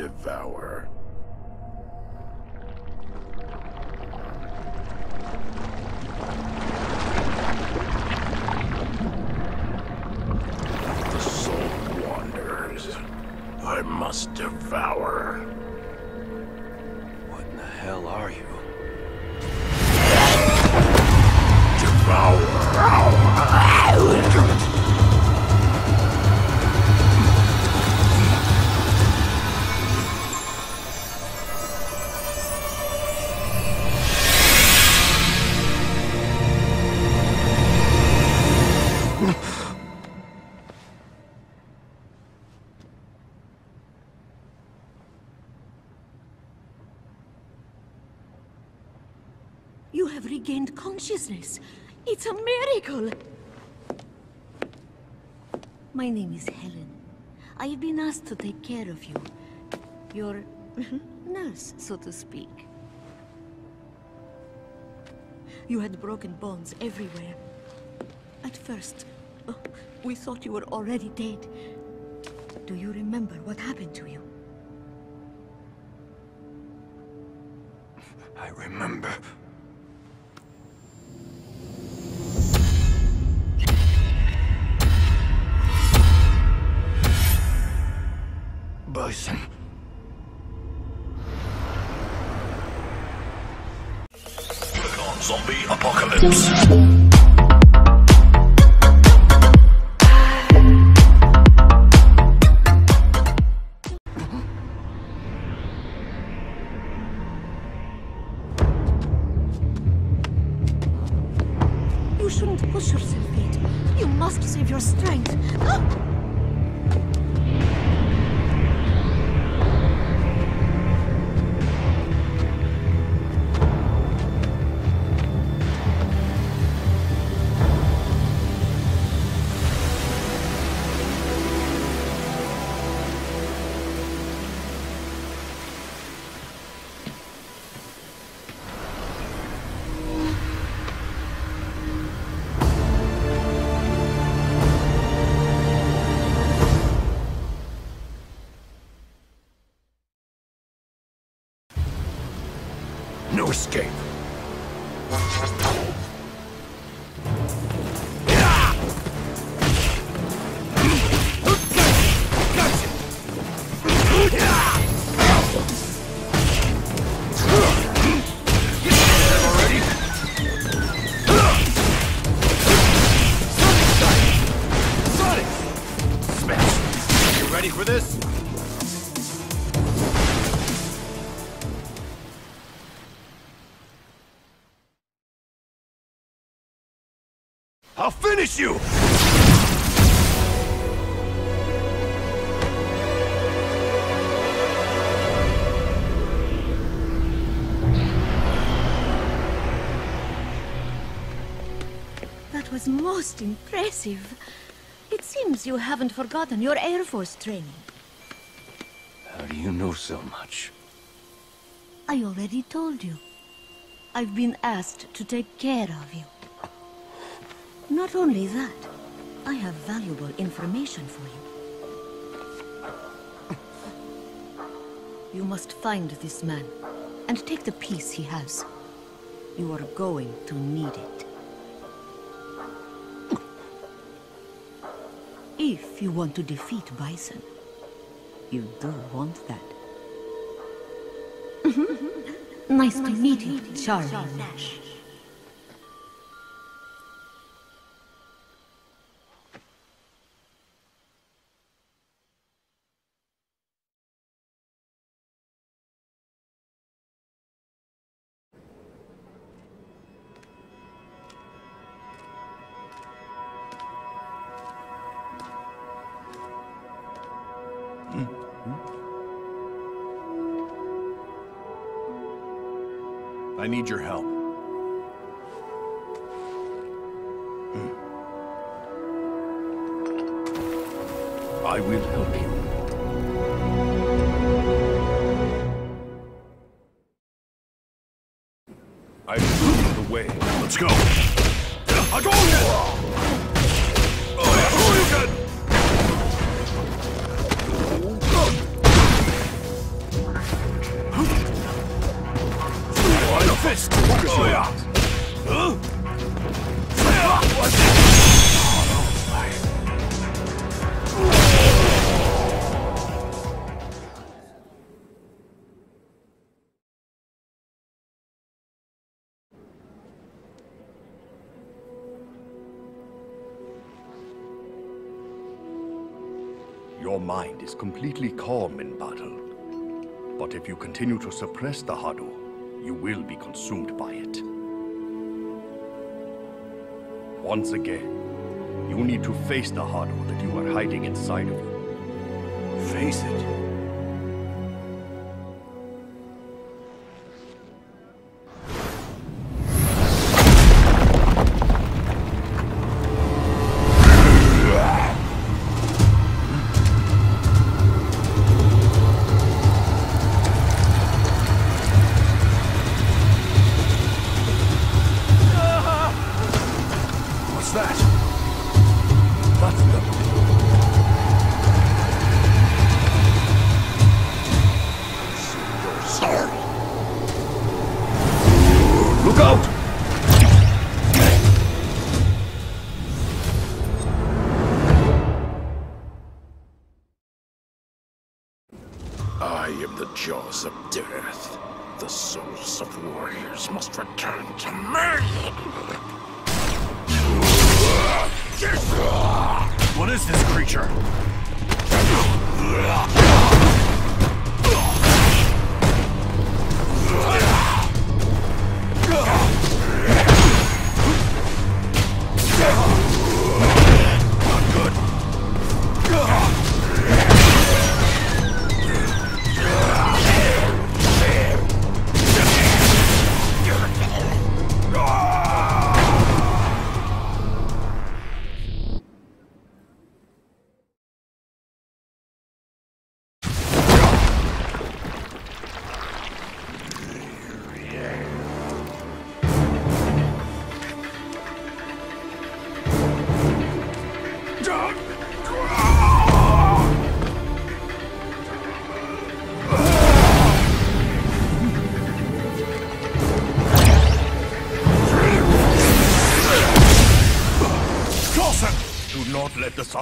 devour. Regained consciousness. It's a miracle. My name is Helen. I have been asked to take care of you. Your nurse, so to speak. You had broken bones everywhere. At first, oh, we thought you were already dead. Do you remember what happened to you? I remember. On Zombie Apocalypse. Escape. Ready for this? I'll finish you! That was most impressive. It seems you haven't forgotten your Air Force training. How do you know so much? I already told you. I've been asked to take care of you. Not only that, I have valuable information for you. You must find this man, and take the piece he has. You are going to need it. If you want to defeat Bison, you do want that. nice to meet you, Charlie Nash. I need your help. Your mind is completely calm in battle. But if you continue to suppress the Hado, you will be consumed by it. Once again, you need to face the Hado that you are hiding inside of you. Face it. Jaws of death. The souls of warriors must return to me! What is this creature?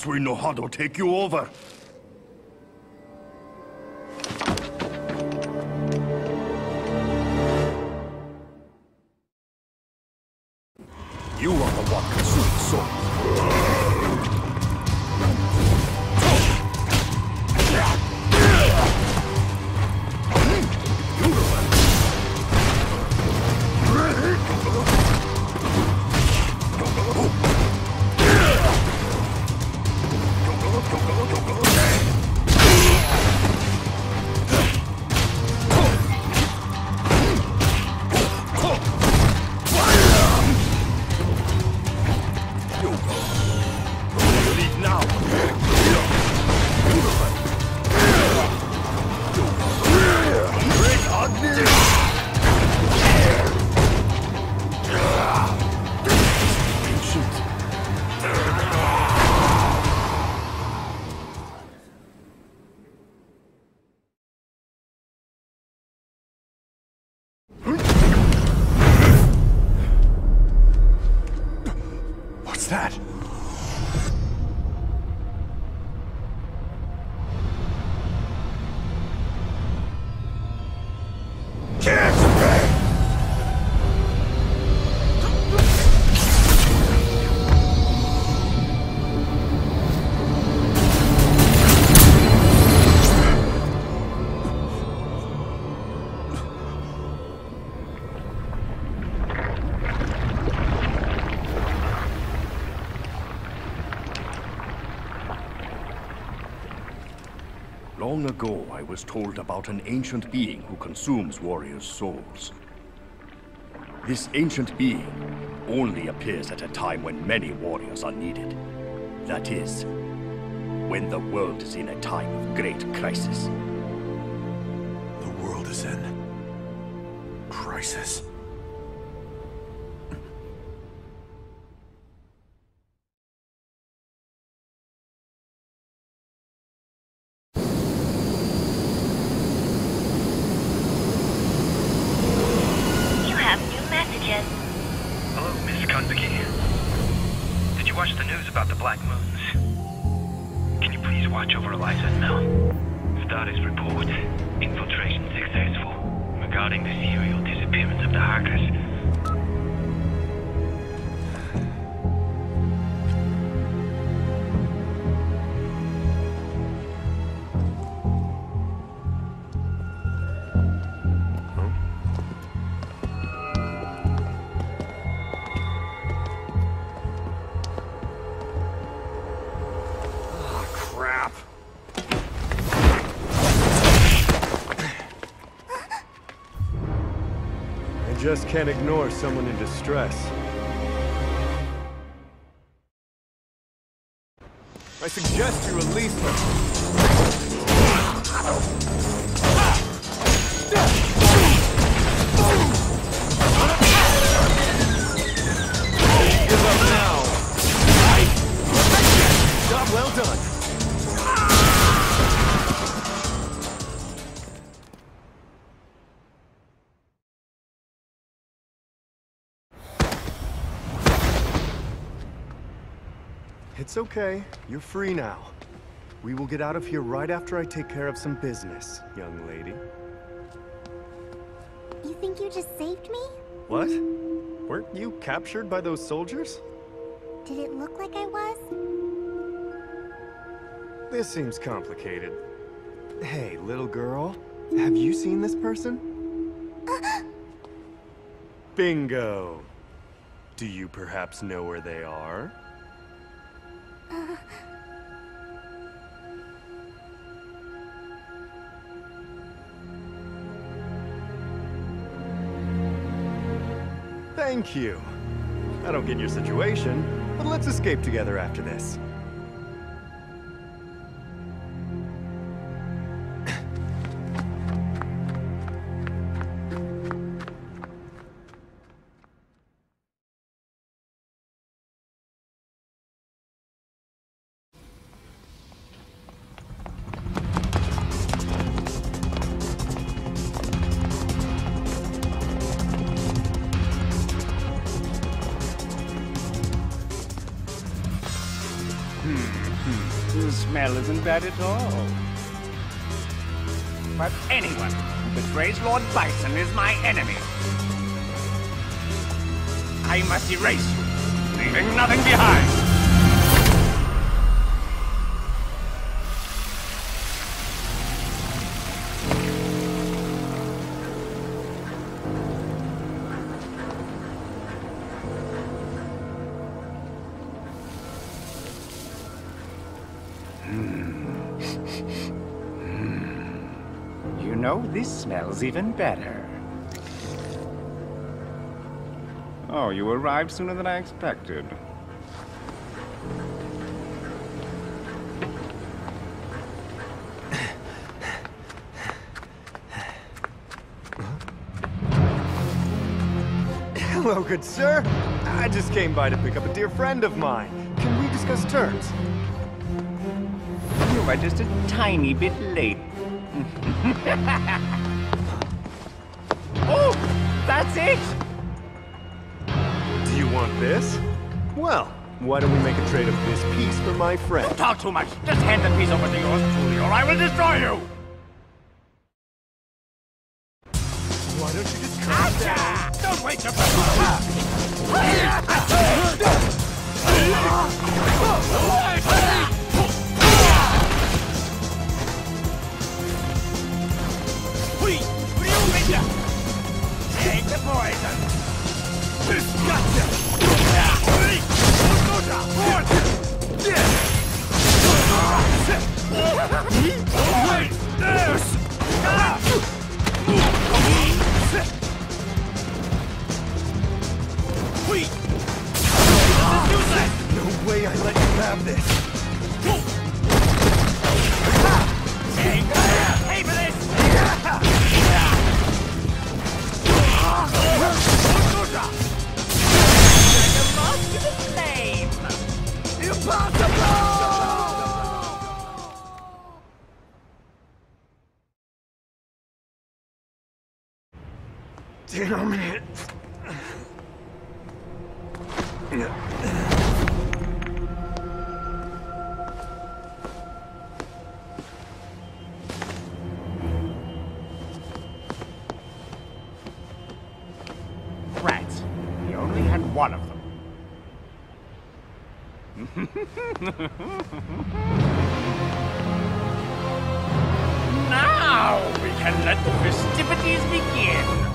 The Satsui no Hado take you over. Ago, I was told about an ancient being who consumes warriors' souls. This ancient being only appears at a time when many warriors are needed. That is, when the world is in a time of great crisis. The world is in crisis. Just can't ignore someone in distress. I suggest you release them. It's okay. You're free now. We will get out of here right after I take care of some business, young lady. You think you just saved me? What? Weren't you captured by those soldiers? Did it look like I was? This seems complicated. Hey, little girl. Have you seen this person? Bingo! Do you perhaps know where they are? Thank you. I don't get your situation, but let's escape together after this. The smell isn't bad at all. But anyone who betrays Lord Bison is my enemy. I must erase you, leaving nothing behind. This smells even better. Oh, you arrived sooner than I expected. Hello, good sir. I just came by to pick up a dear friend of mine. Can we discuss terms? You are just a tiny bit late. oh, that's it! Do you want this? Well, why don't we make a trade of this piece for my friend? Don't Talk too much. Just hand the piece over to yours truly, or I will destroy you! It. Rats. He only had one of them. now we can let the festivities begin.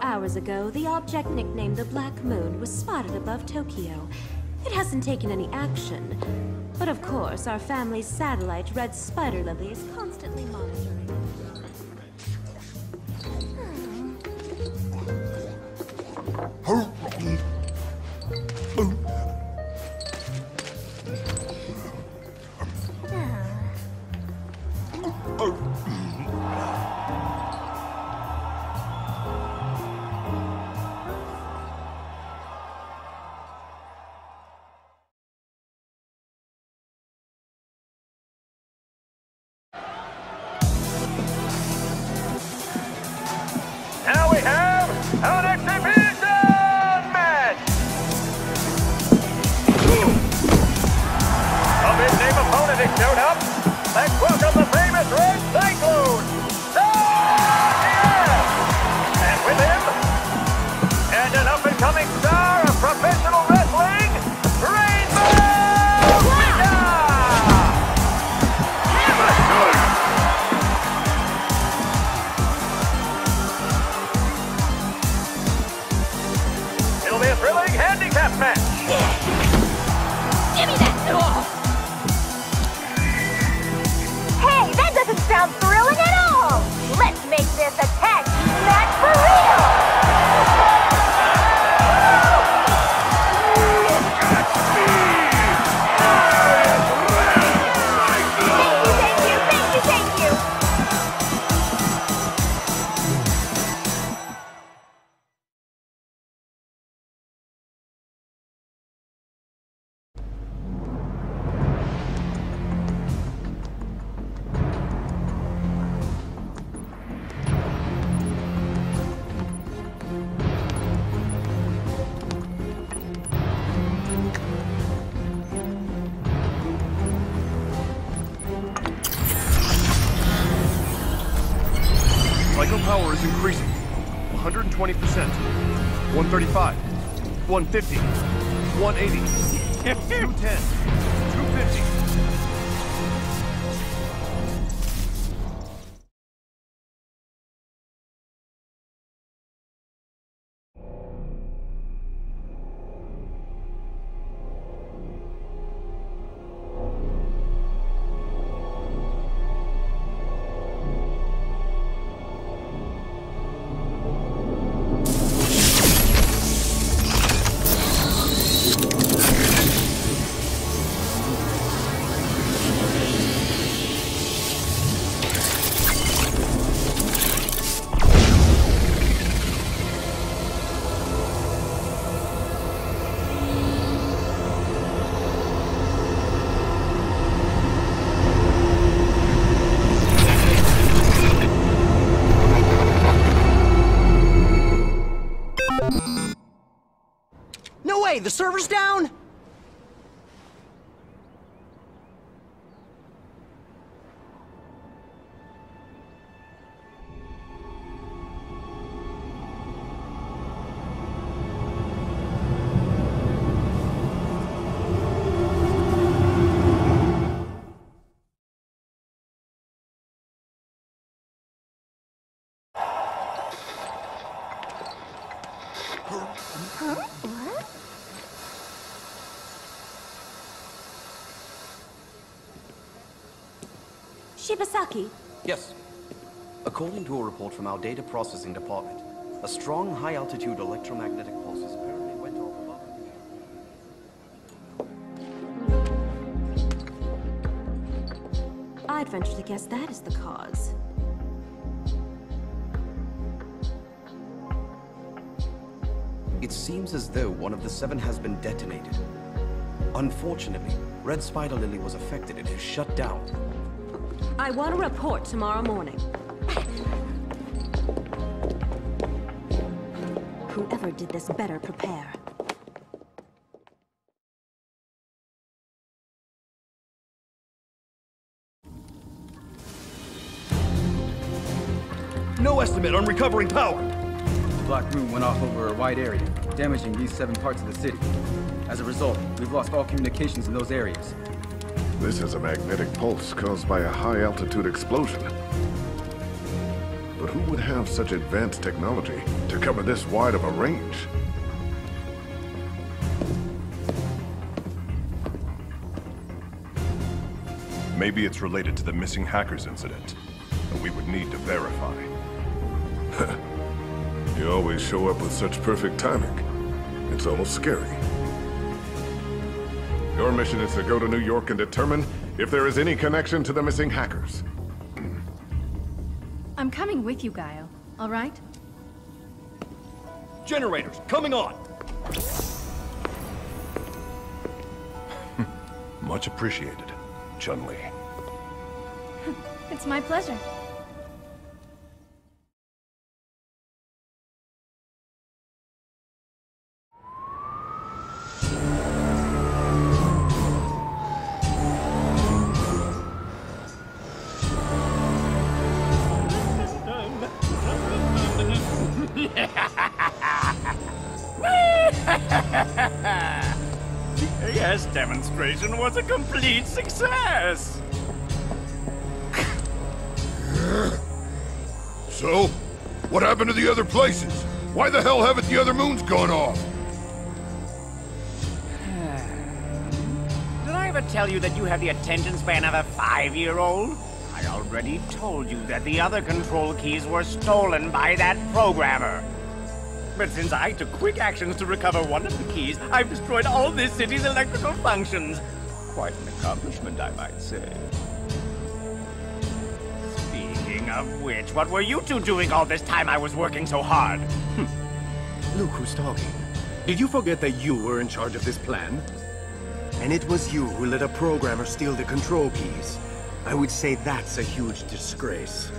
Hours ago, the object nicknamed the Black Moon was spotted above Tokyo. It hasn't taken any action. But of course, our family's satellite, Red Spider Lily, is constantly monitoring. 150. 180. 210. Server's down? Huh? Shibasaki, Yes. According to a report from our data processing department, a strong high-altitude electromagnetic pulses apparently went off above I'd venture to guess that is the cause. It seems as though one of the seven has been detonated. Unfortunately, Red Spider Lily was affected and is shut down. I want a report tomorrow morning. Whoever did this better prepare. No estimate on recovering power. The Black Moon went off over a wide area, damaging these seven parts of the city. As a result, we've lost all communications in those areas. This is a magnetic pulse caused by a high-altitude explosion. But who would have such advanced technology to cover this wide of a range? Maybe it's related to the missing hackers incident. But we would need to verify. you always show up with such perfect timing. It's almost scary. Your mission is to go to New York and determine if there is any connection to the missing hackers. I'm coming with you, Guile. All right? Generators, coming on! Much appreciated, Chun-Li. it's my pleasure. Was a complete success! So? What happened to the other places? Why the hell haven't the other moons gone off? Did I ever tell you that you have the attention span of a five-year-old? I already told you that the other control keys were stolen by that programmer. But since I took quick actions to recover one of the keys, I've destroyed all this city's electrical functions. Quite an accomplishment, I might say. Speaking of which, what were you two doing all this time I was working so hard? Hmm. Look who's talking. Did you forget that you were in charge of this plan? And it was you who let a programmer steal the control keys. I would say that's a huge disgrace.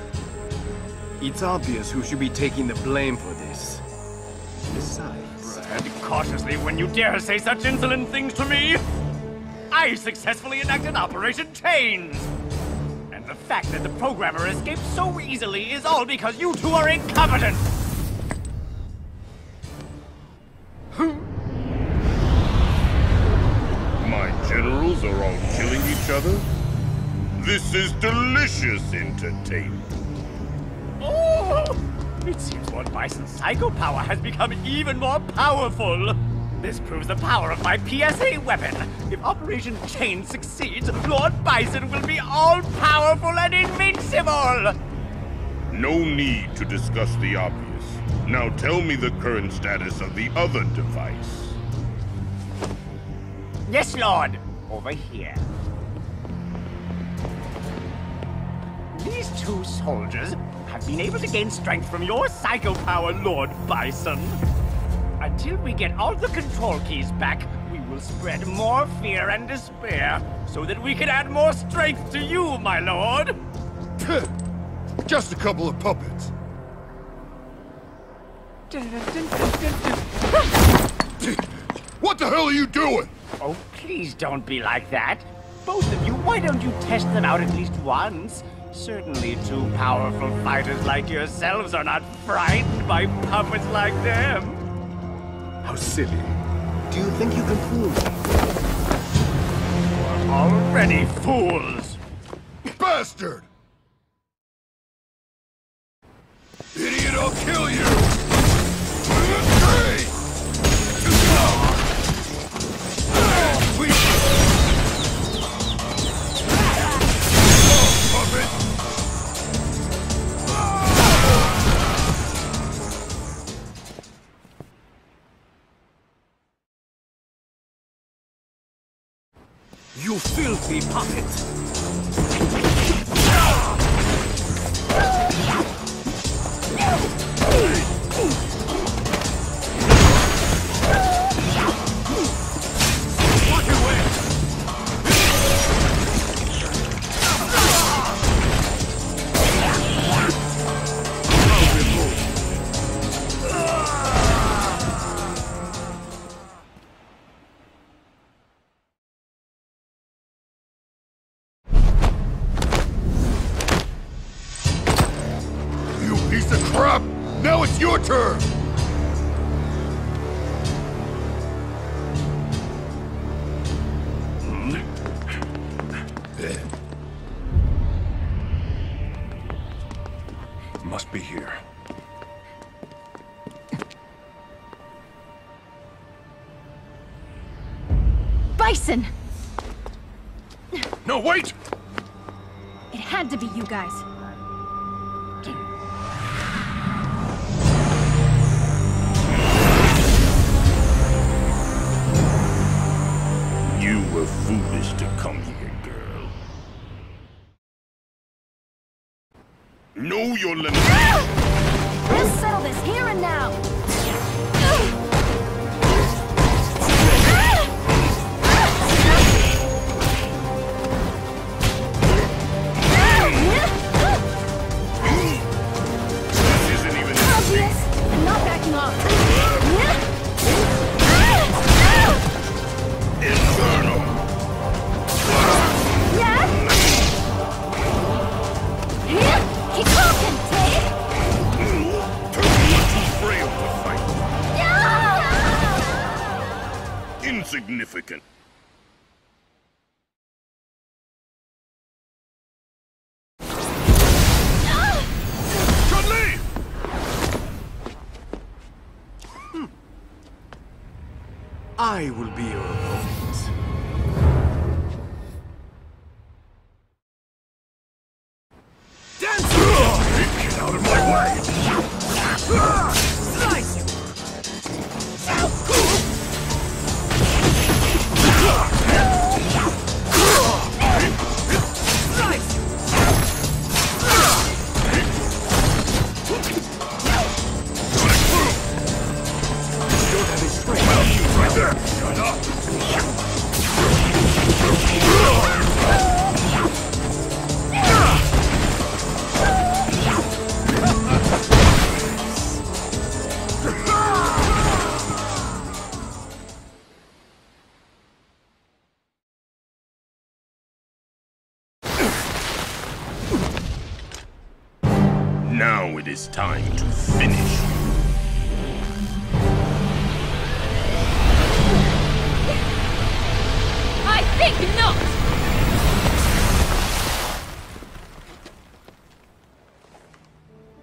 It's obvious who should be taking the blame for this. Besides... Tread cautiously when you dare say such insolent things to me! I successfully enacted Operation Chains! And the fact that the programmer escaped so easily is all because you two are incompetent! My generals are all killing each other? This is delicious entertainment. Oh! It seems Lord Bison's psycho power has become even more powerful! This proves the power of my PSA weapon! If Operation Chain succeeds, Lord Bison will be all-powerful and invincible! No need to discuss the obvious. Now tell me the current status of the other device. Yes, Lord. Over here. These two soldiers have been able to gain strength from your psycho power, Lord Bison. Until we get all the control keys back, we will spread more fear and despair, so that we can add more strength to you, my lord. Just a couple of puppets. What the hell are you doing? Oh, please don't be like that. Both of you, why don't you test them out at least once? Certainly two powerful fighters like yourselves are not frightened by puppets like them. How silly. Do you think you can fool me? You're already fools! Bastard! Idiot, I'll kill you! Filthy puppet! No, wait! It had to be you guys. You were foolish to come here, girl. Know your limits. We'll settle this here and now. Insignificant. Chun-Li! Hmm. I will be your is time to finish. I think not!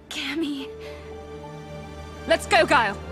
Cammy. Let's go, Guile.